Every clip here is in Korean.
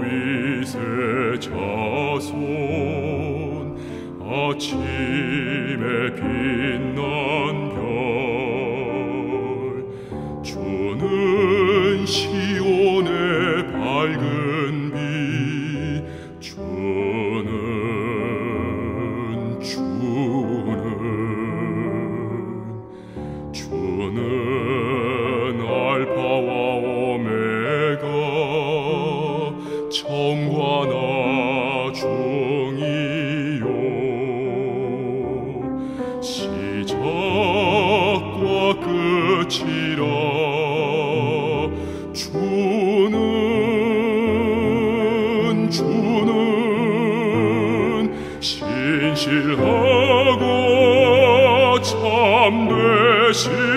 다윗의 자손. 아침에 빛난 별. 주는 시 끝이라. 주는 주는 신실하고 참되신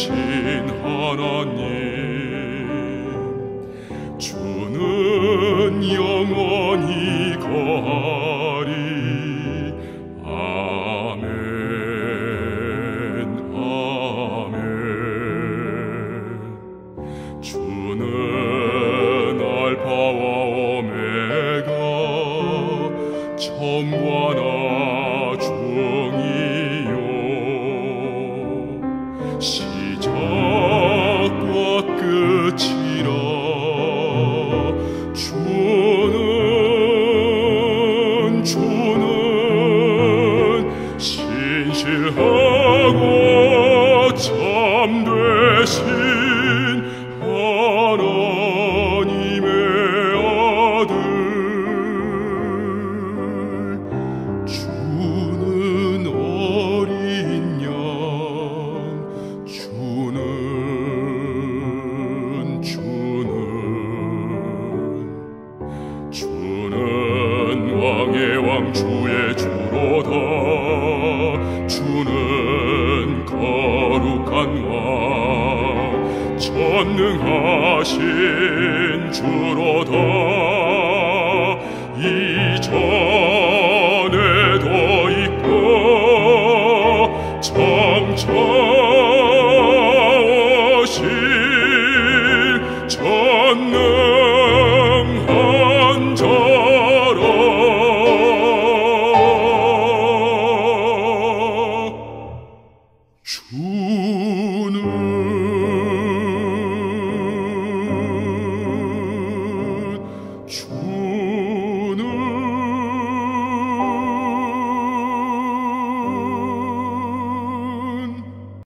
신 하나님 주는 영원히 거하리. 아멘 아멘. 주는 알파와 오메가 처음과 나 주 주의 주로다. 주는 거룩한 왕 전능하신 주로다. 이전에도 있고 청청하신 전능